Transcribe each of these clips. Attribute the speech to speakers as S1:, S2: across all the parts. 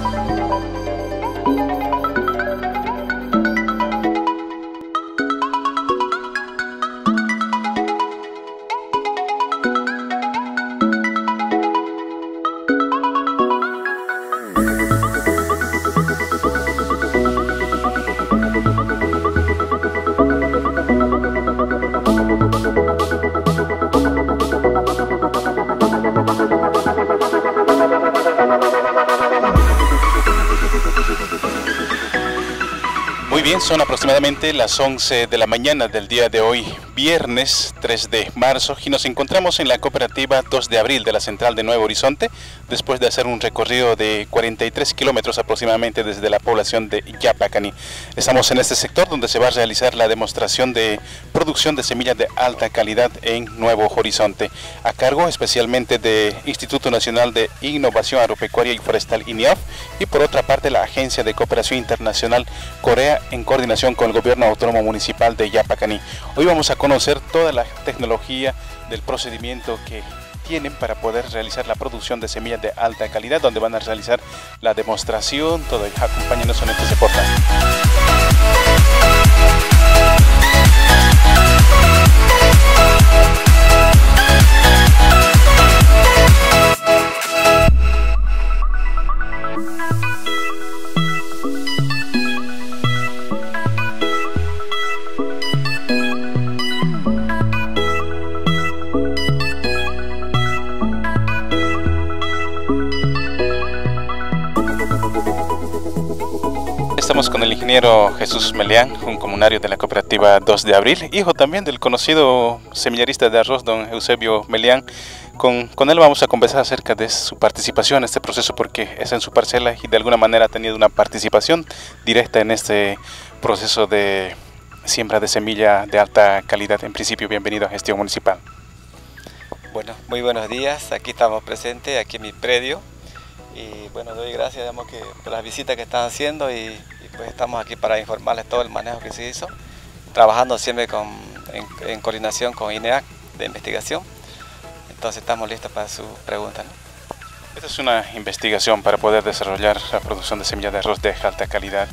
S1: Muy son aproximadamente las 11 de la mañana del día de hoy, viernes 3 de marzo, y nos encontramos en la cooperativa 2 de abril de la Central de Nuevo Horizonte, después de hacer un recorrido de 43 kilómetros aproximadamente desde la población de Yapacani. Estamos en este sector donde se va a realizar la demostración de producción de semillas de alta calidad en Nuevo Horizonte, a cargo especialmente de Instituto Nacional de Innovación Agropecuaria y Forestal INIAF, y por otra parte la Agencia de Cooperación Internacional Corea en coordinación con el Gobierno Autónomo Municipal de Yapacani. Hoy vamos a conocer toda la tecnología del procedimiento que tienen para poder realizar la producción de semillas de alta calidad, donde van a realizar la demostración, todo. Acompáñenos en este reportaje. Ingeniero Jesús Meleán, un comunario de la cooperativa 2 de Abril, hijo también del conocido semillarista de arroz, don Eusebio Meleán. Con, con, él vamos a conversar acerca de su participación en este proceso porque es en su parcela y de alguna manera ha tenido una participación directa en este proceso de siembra de semilla de alta calidad. En principio, bienvenido a Gestión Municipal.
S2: Bueno, muy buenos días. Aquí estamos presentes, aquí en mi predio. Y bueno, doy gracias digamos, que, por las visitas que están haciendo y, pues estamos aquí para informarles todo el manejo que se hizo, trabajando siempre con, en, en, coordinación con INEAC de investigación. Entonces estamos listos para su pregunta. ¿no?
S1: Esta es una investigación para poder desarrollar la producción de semillas de arroz de alta calidad.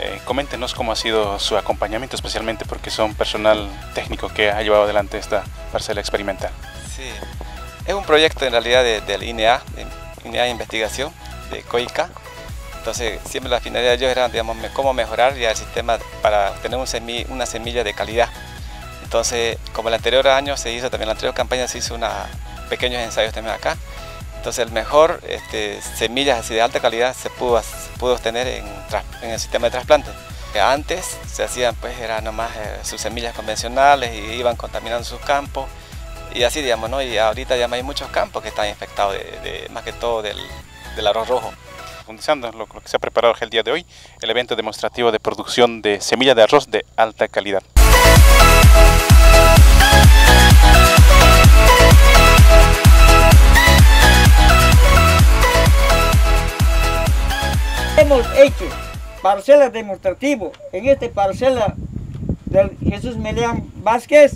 S1: Eh, coméntenos cómo ha sido su acompañamiento, especialmente porque son personal técnico que ha llevado adelante esta parcela experimental.
S2: Sí, es un proyecto en realidad de, del INEA, de INEA de investigación, de COICA. Entonces, siempre la finalidad de ellos era, digamos, cómo mejorar ya el sistema para tener una semilla de calidad. Entonces, como el anterior año se hizo, también la anterior campaña se hizo una, pequeños ensayos también acá. Entonces, el mejor este, semillas así de alta calidad se pudo, obtener en, el sistema de trasplante. Antes se hacían, pues, eran nomás eh, sus semillas convencionales y iban contaminando sus campos y así, digamos, ¿no? Y ahorita ya hay muchos campos que están infectados, de, más que todo del arroz rojo
S1: profundizando lo, que se ha preparado el día de hoy, el evento demostrativo de producción de semilla de arroz de alta calidad.
S3: Hemos hecho parcela demostrativo en esta parcela del Jesús Melián Vázquez.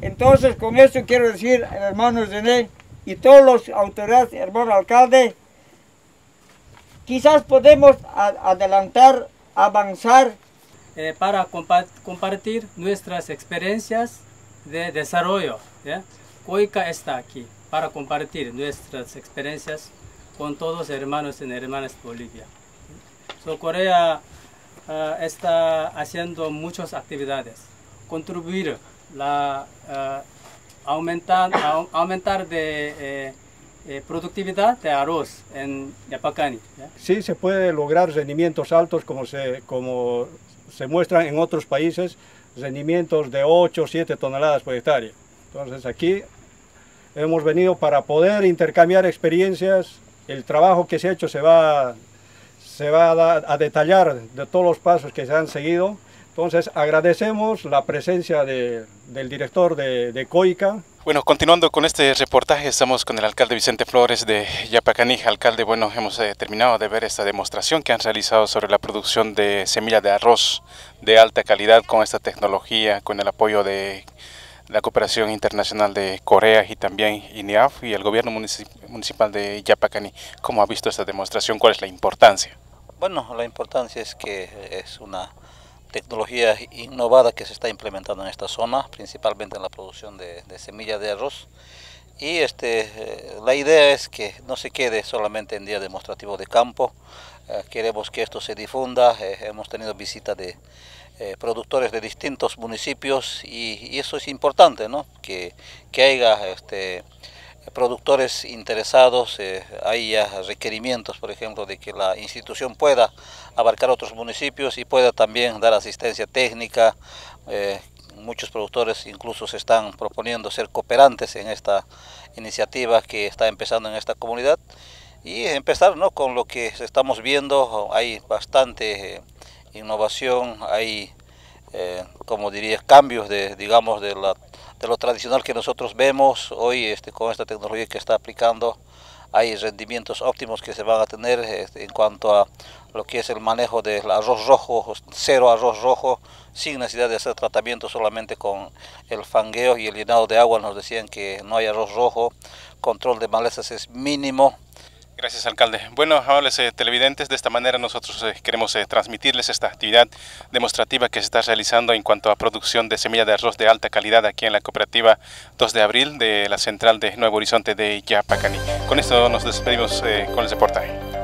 S3: Entonces, con esto quiero decir, hermanos René y todos los autoridades, hermano alcalde, quizás podemos adelantar, avanzar.
S4: Eh, para compa compartir nuestras experiencias de desarrollo. ¿ya? COICA está aquí para compartir nuestras experiencias con todos hermanos y hermanas de Bolivia. So, Corea uh, está haciendo muchas actividades, contribuir la uh, aumentar, aumentar de eh, eh, productividad de arroz en Yapacani. ¿ya?
S5: Sí, se puede lograr rendimientos altos como se, como se muestran en otros países, rendimientos de 8 o 7 toneladas por hectárea. Entonces aquí hemos venido para poder intercambiar experiencias, el trabajo que se ha hecho se va, se va a, a detallar de todos los pasos que se han seguido. Entonces agradecemos la presencia de, del director de, de COICA,
S1: bueno, continuando con este reportaje, estamos con el alcalde Vicente Flores de Yapacaní. Alcalde, bueno, hemos eh, terminado de ver esta demostración que han realizado sobre la producción de semilla de arroz de alta calidad con esta tecnología, con el apoyo de la cooperación internacional de Corea y también INEAF y el gobierno municipal de Yapacani. ¿Cómo ha visto esta demostración? ¿Cuál es la importancia?
S6: Bueno, la importancia es que es una tecnología innovada que se está implementando en esta zona, principalmente en la producción de, de semillas de arroz. Y este, eh, la idea es que no se quede solamente en día demostrativo de campo, eh, queremos que esto se difunda, eh, hemos tenido visita de productores de distintos municipios y, eso es importante, ¿no? que, que haya este, productores interesados, eh, hay requerimientos, por ejemplo, de que la institución pueda abarcar otros municipios y pueda también dar asistencia técnica. Eh, muchos productores incluso se están proponiendo ser cooperantes en esta iniciativa que está empezando en esta comunidad y empezar ¿no? con lo que estamos viendo, hay bastante eh, innovación, hay, como diría, cambios de, digamos, de la de lo tradicional que nosotros vemos hoy este, con esta tecnología que está aplicando hay rendimientos óptimos que se van a tener este, en cuanto a lo que es el manejo del arroz rojo, cero arroz rojo, sin necesidad de hacer tratamiento solamente con el fangueo y el llenado de agua. Nos decían que no hay arroz rojo, control de malezas es mínimo.
S1: Gracias, alcalde. Bueno, amables eh, televidentes, de esta manera nosotros eh, queremos eh, transmitirles esta actividad demostrativa que se está realizando en cuanto a producción de semilla de arroz de alta calidad aquí en la cooperativa 2 de abril de la central de Nuevo Horizonte de Yapacani. Con esto nos despedimos con el reportaje.